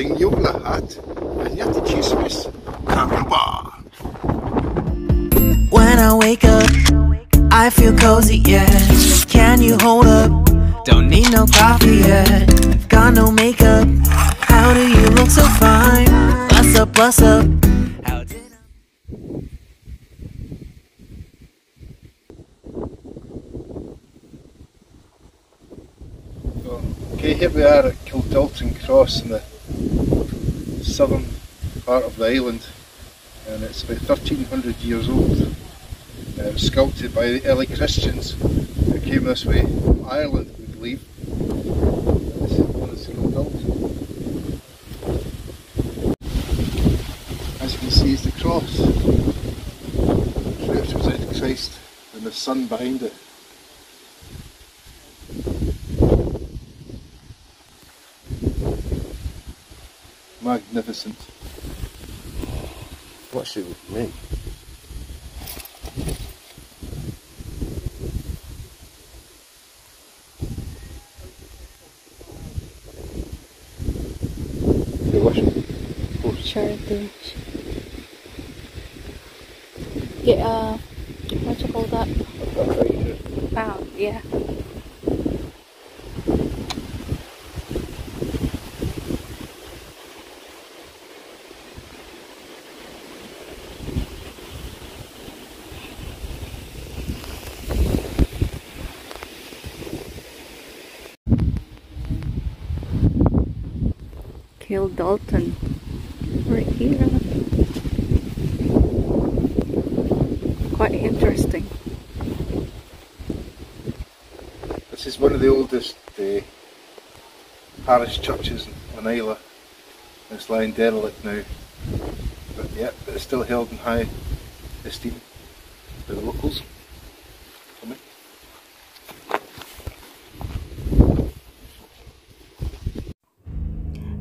interesting yoga hat. And yet chismis. Caramba! When I wake up, I feel cozy, yeah. Can you hold up? Don't need no coffee yet. Got no makeup. How do you look so fine? What's up, what's up? How did I- Okay, here we are at Kildalton Cross in the southern part of the island and it's about 1300 years old. Uh, sculpted by the early Christians who came this way from Ireland, we believe. This is one is Kildalton. As you can see, is the cross. It Represents Christ and the sun behind it. Magnificent. What should it mean? You're watching? Charity. Get uh, what you call that? Wow, yeah. Kildalton. Right here. Quite interesting. This is one of the oldest uh, parish churches in Islay. It's lying derelict now. But yeah, it's still held in high esteem by the locals.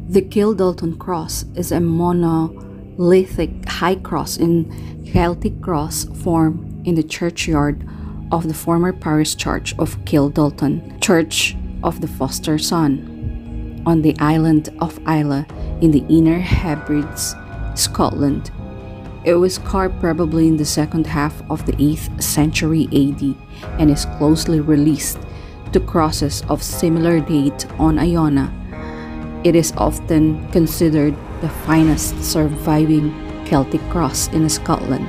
The Kildalton cross is a monolithic high cross in Celtic cross form in the churchyard of the former parish church of Kildalton, Church of the Foster Son, on the island of Islay in the Inner Hebrides, Scotland. It was carved probably in the second half of the 8th century AD and is closely released to crosses of similar date on Iona. It is often considered the finest surviving Celtic cross in Scotland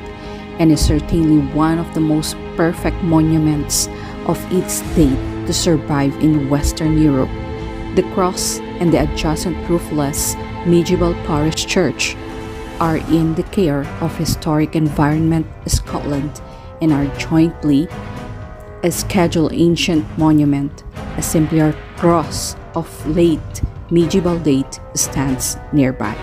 and is certainly one of the most perfect monuments of its date to survive in Western Europe. The cross and the adjacent roofless medieval parish church are in the care of Historic Environment Scotland and are jointly a scheduled ancient monument. A simpler cross of late medieval date stands nearby.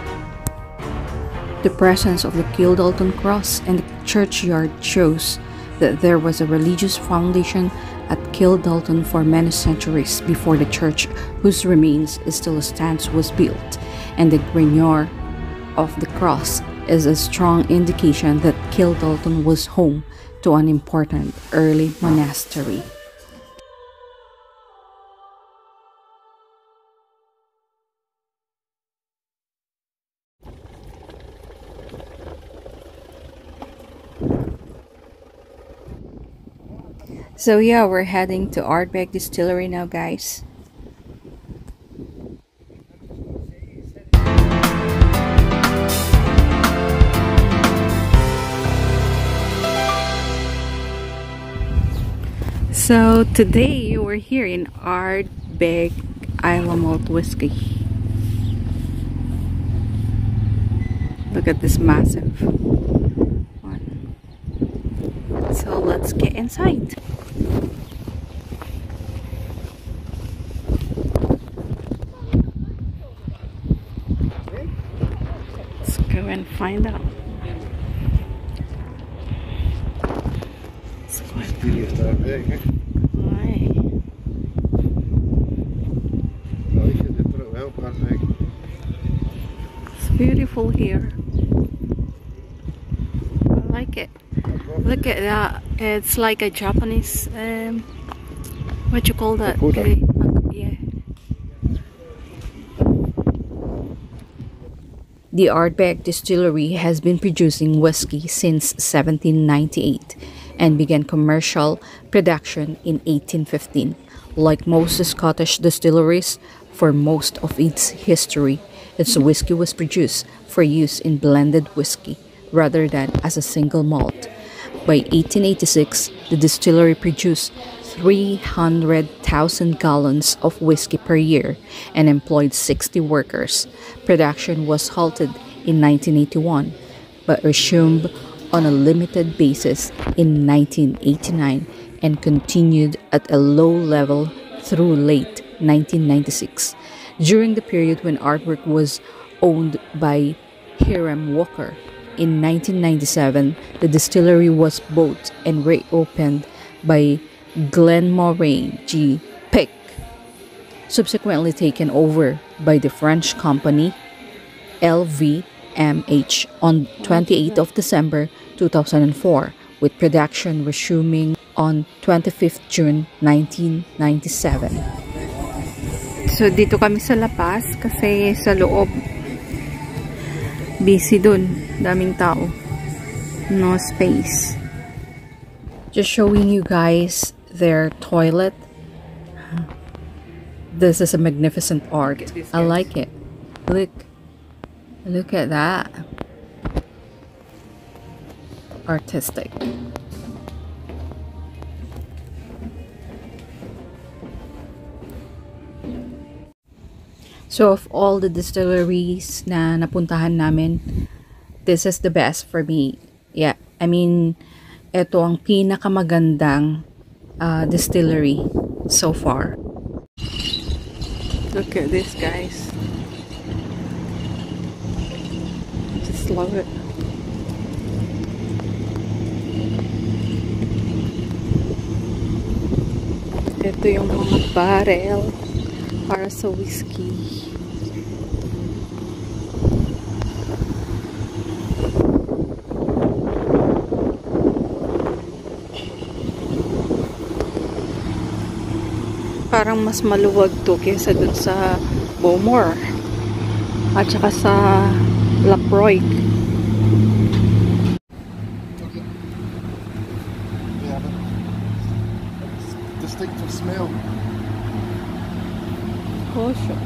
The presence of the Kildalton cross and the churchyard shows that there was a religious foundation at Kildalton for many centuries before the church, whose remains still stands, was built, and the grenier of the cross is a strong indication that Kildalton was home to an important early monastery. So yeah, we're heading to Ardbeg Distillery now, guys. So today we're here in Ardbeg Islay Malt Whiskey. Look at this massive one. So let's get inside. Let's go and find out. Let's go and Serious that big? Aye. I like it, they put it well, perfect. It's beautiful here. I like it. Look at that. It's like a Japanese, um, what you call that? Pagoda. Uh, yeah. The Ardbeg Distillery has been producing whiskey since 1798 and began commercial production in 1815. Like most Scottish distilleries, for most of its history, its whiskey was produced for use in blended whiskey rather than as a single malt. By 1886, the distillery produced 300,000 gallons of whiskey per year and employed 60 workers. Production was halted in 1981 but resumed on a limited basis in 1989 and continued at a low level through late 1996. During the period when Ardbeg was owned by Hiram Walker, in 1997, the distillery was bought and reopened by Glenmorangie G. Pick, subsequently taken over by the French company LVMH on 28th of December 2004, with production resuming on 25th June 1997. So dito kami sa La Paz kasi sa loob busy dun, daming tao. No space. Just showing you guys their toilet. This is a magnificent art. I like it. Look. Look at that. Artistic. So of all the distilleries na napuntahan namin, this is the best for me. Yeah, I mean, ito ang pinakamagandang uh, distillery so far. Look at this, guys. Just love it. Ito yung mga barrel para sa whiskey. Parang mas maluwag to kaysa dun sa Bowmore at saka sa Laphroaig Yeah, distinctive smell. Kosho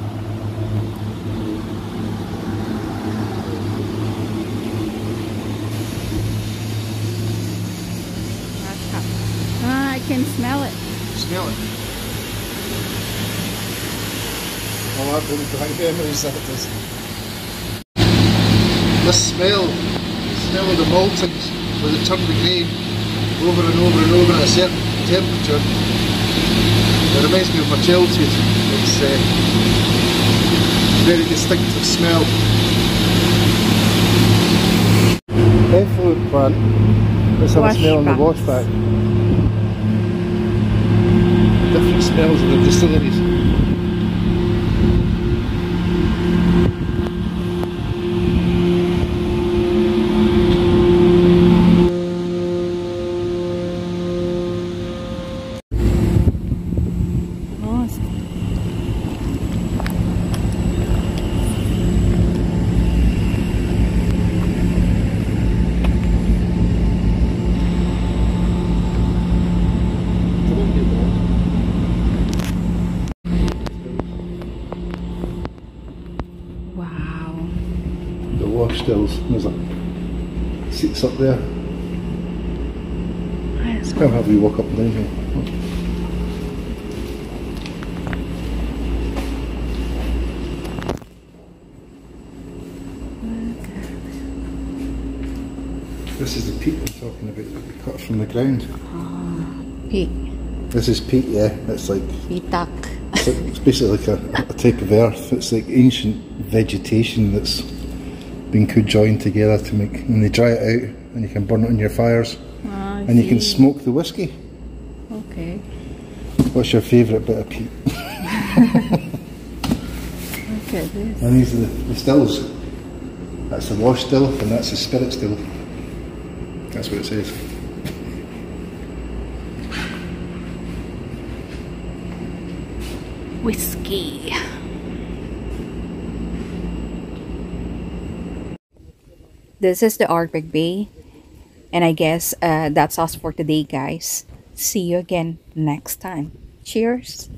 Ah, I can smell it. Smell it. I've been behind memories that is. This smell, the smell of the maltings with the turn the grain over and over and over at a certain temperature. It reminds me of my childhood. It's uh, a very distinctive smell. Effluent plant. Let's have a smell on the wash back. Different smells in the distilleries. Stills. There's a seats up there. Yes. How have we walk up and down here? This is the peat I'm talking about that we cut from the ground. Peak. This is peat, yeah. It's like Pitak. it's, like, it's basically like a, a type of earth. It's like ancient vegetation that's been conjoined together to make. And they dry it out, and you can burn it on your fires, Ah, and you can smoke the whiskey. Okay. What's your favourite bit of peat? Look at this. And these are the, the stills. That's the wash still, and that's the spirit still. That's what it says. Whiskey. This is the Ardbeg Bay. And I guess uh, that's us for today, guys. See you again next time. Cheers.